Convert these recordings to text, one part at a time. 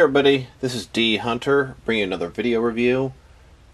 Everybody, this is D Hunter bringing you another video review.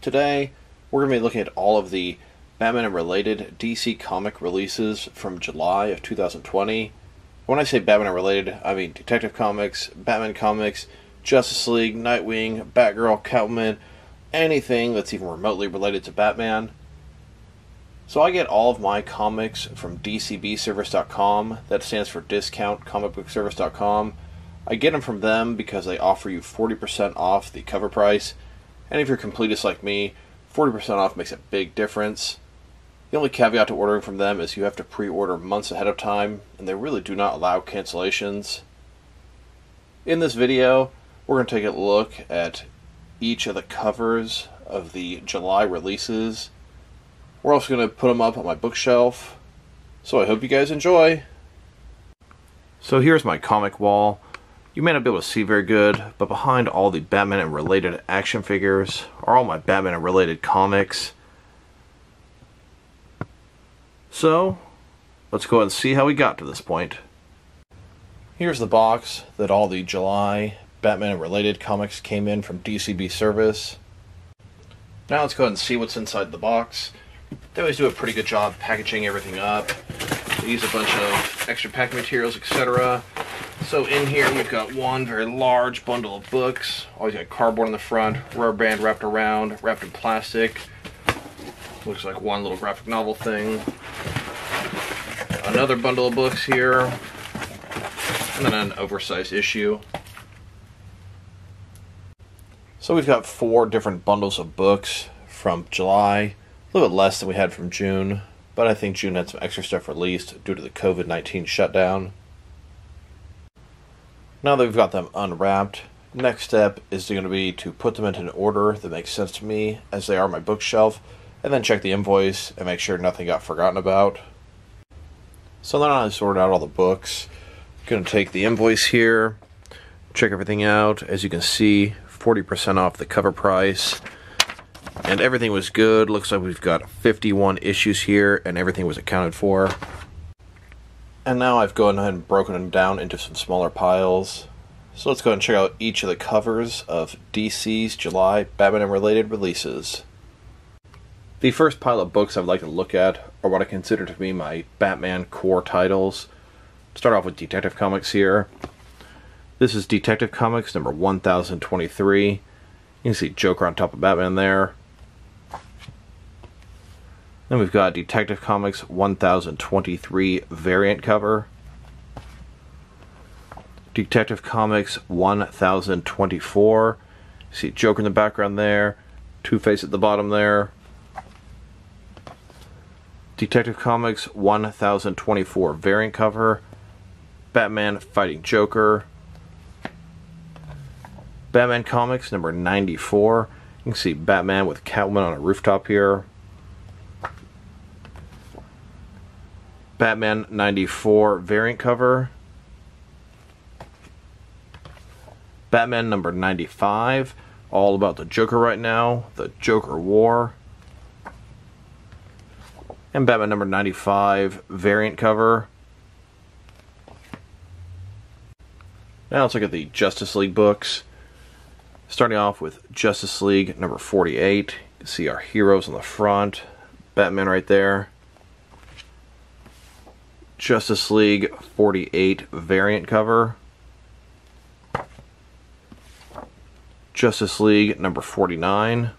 Today, we're going to be looking at all of the Batman and related DC comic releases from July of 2020. When I say Batman and related, I mean Detective Comics, Batman Comics, Justice League, Nightwing, Batgirl, Catwoman, anything that's even remotely related to Batman. So I get all of my comics from DCBService.com, that stands for Discount Comic Book Service.com I get them from them because they offer you 40% off the cover price. And if you're completist like me, 40% off makes a big difference. The only caveat to ordering from them is you have to pre order months ahead of time, and they really do not allow cancellations. In this video, we're going to take a look at each of the covers of the July releases. We're also going to put them up on my bookshelf. So I hope you guys enjoy. So here's my comic wall. You may not be able to see very good, but behind all the Batman and related action figures are all my Batman and related comics. So, let's go ahead and see how we got to this point. Here's the box that all the July Batman and related comics came in from DCB Service. Now let's go ahead and see what's inside the box. They always do a pretty good job packaging everything up. They use a bunch of extra packing materials, etc. So in here we've got one very large bundle of books. Always got cardboard on the front, rubber band wrapped around, wrapped in plastic. Looks like one little graphic novel thing. Another bundle of books here. And then an oversized issue. So we've got four different bundles of books from July. A little bit less than we had from June, but I think June had some extra stuff released due to the COVID-19 shutdown. Now that we've got them unwrapped, next step is going to be to put them into an order that makes sense to me as they are my bookshelf, and then check the invoice and make sure nothing got forgotten about. So now I've sorted out all the books. I'm going to take the invoice here, check everything out. As you can see, 40% off the cover price. And everything was good. Looks like we've got 51 issues here, and everything was accounted for. And now I've gone ahead and broken them down into some smaller piles. So let's go ahead and check out each of the covers of DC's July Batman related releases. The first pile of books I'd like to look at are what I consider to be my Batman core titles. Start off with Detective Comics here. This is Detective Comics number 1023. You can see Joker on top of Batman there. Then we've got Detective Comics 1023 variant cover. Detective Comics 1024. See Joker in the background there. Two-Face at the bottom there. Detective Comics 1024 variant cover. Batman fighting Joker. Batman Comics number 94. You can see Batman with Catwoman on a rooftop here. Batman 94 variant cover. Batman number 95, all about the Joker right now, the Joker War. And Batman number 95 variant cover. Now let's look at the Justice League books. Starting off with Justice League number 48. You can see our heroes on the front. Batman right there. Justice League 48 variant cover. Justice League number 49.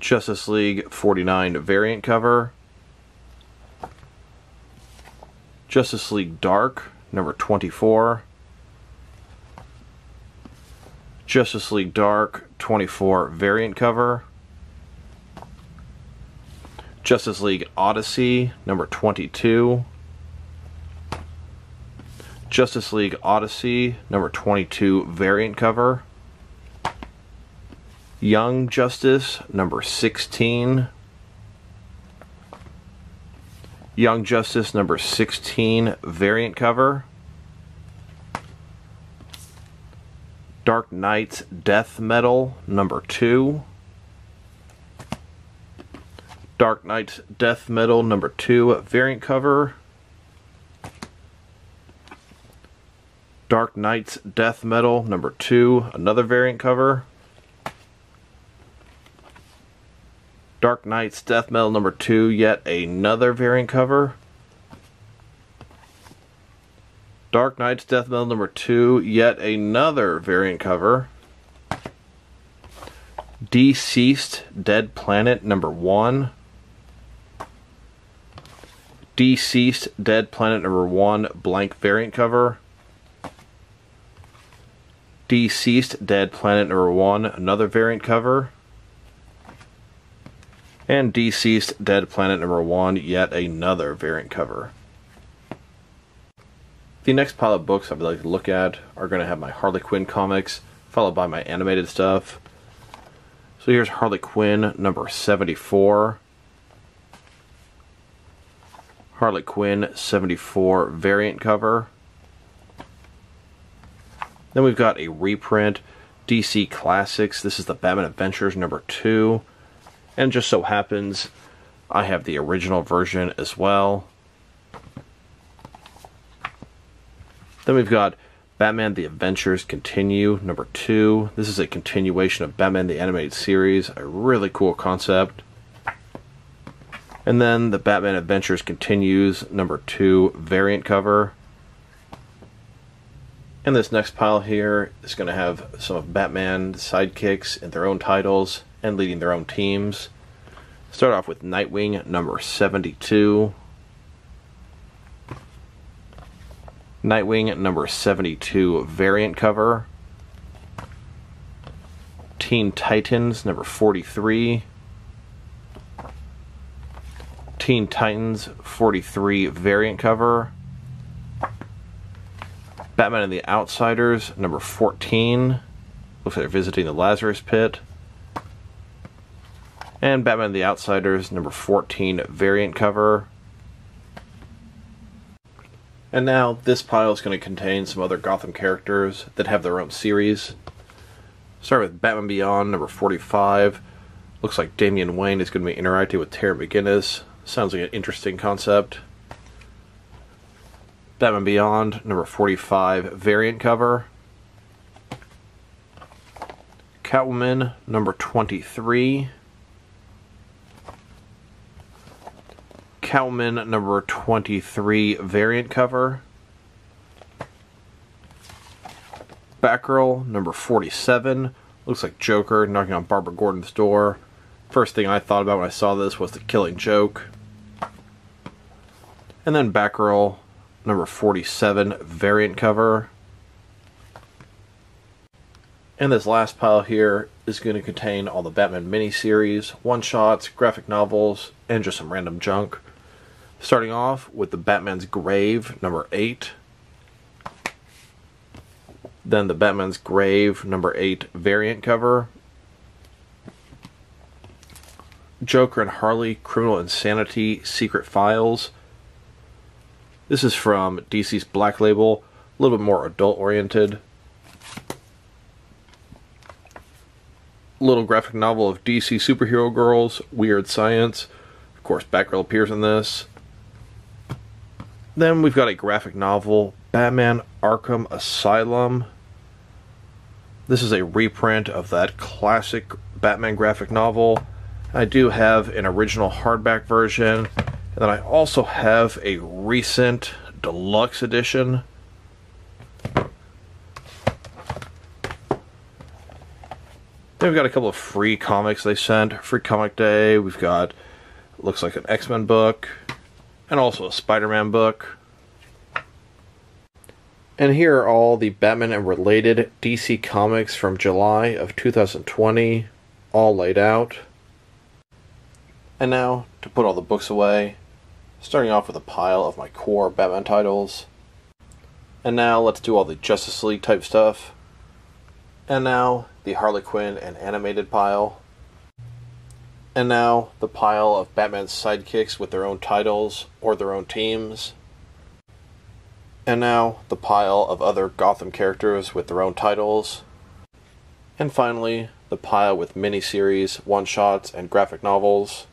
Justice League 49 variant cover. Justice League Dark number 24. Justice League Dark 24 variant cover. Justice League Odyssey, number 22. Justice League Odyssey, number 22 variant cover. Young Justice, number 16. Young Justice, number 16 variant cover. Dark Nights Death Metal, number 2. Dark Nights Death Metal number 2 variant cover. Dark Nights Death Metal number 2, another variant cover. Dark Nights Death Metal number 2, yet another variant cover. Dark Nights Death Metal number 2, yet another variant cover. DCeased Dead Planet number 1. DCeased Dead Planet number 1 blank variant cover. DCeased Dead Planet number 1 another variant cover. And DCeased Dead Planet number 1 yet another variant cover. The next pile of books I'd like to look at are going to have my Harley Quinn comics, followed by my animated stuff. So here's Harley Quinn number 74. Harley Quinn 74 variant cover. Then we've got a reprint, DC Classics. This is the Batman Adventures number 2. And just so happens, I have the original version as well. Then we've got Batman The Adventures Continue, number two. This is a continuation of Batman the Animated Series, a really cool concept. And then the Batman Adventures Continues, number two variant cover. And this next pile here is going to have some of Batman sidekicks in their own titles and leading their own teams. Start off with Nightwing number 72. Nightwing number 72 variant cover. Teen Titans number 43. Teen Titans 43 variant cover. Batman and the Outsiders number 14. Looks like they're visiting the Lazarus Pit. And Batman and the Outsiders number 14 variant cover. And now this pile is going to contain some other Gotham characters that have their own series. Start with Batman Beyond number 45. Looks like Damian Wayne is going to be interacting with Terry McGinnis. Sounds like an interesting concept. Batman Beyond number 45 variant cover. Catwoman number 23. Catwoman number 23 variant cover. Batgirl number 47. Looks like Joker knocking on Barbara Gordon's door. First thing I thought about when I saw this was the killing joke. And then Batgirl number 47 variant cover. And this last pile here is going to contain all the Batman miniseries, one shots, graphic novels, and just some random junk. Starting off with the Batman's Grave, number 8. Then the Batman's Grave, number 8 variant cover. Joker and Harley, Criminal Insanity, Secret Files. This is from DC's Black Label, a little bit more adult oriented. Little graphic novel of DC superhero girls, Weird Science. Of course, Batgirl appears in this. Then we've got a graphic novel, Batman Arkham Asylum. This is a reprint of that classic Batman graphic novel. I do have an original hardback version, and then I also have a recent deluxe edition. Then we've got a couple of free comics they sent. Free Comic Day. We've got, looks like an X Men book and also a Spider-Man book. And here are all the Batman and related DC comics from July of 2020, all laid out. And now, to put all the books away, starting off with a pile of my core Batman titles. And now, let's do all the Justice League type stuff. And now, the Harley Quinn and animated pile. And now, the pile of Batman's sidekicks with their own titles or their own teams. And now, the pile of other Gotham characters with their own titles. And finally, the pile with miniseries, one shots, and graphic novels.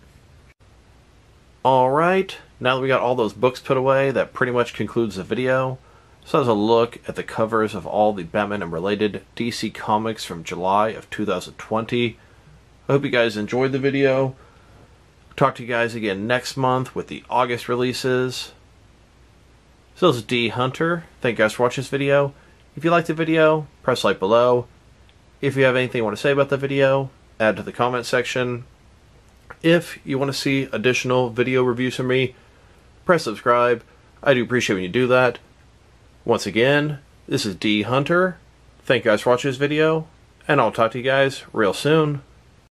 Alright, now that we got all those books put away, that pretty much concludes the video. So that's a look at the covers of all the Batman and related DC comics from July of 2020. I hope you guys enjoyed the video. Talk to you guys again next month with the August releases. So this is D Hunter. Thank you guys for watching this video. If you liked the video, press like below. If you have anything you want to say about the video, add to the comment section. If you want to see additional video reviews from me, press subscribe. I do appreciate when you do that. Once again, this is D Hunter. Thank you guys for watching this video, and I'll talk to you guys real soon.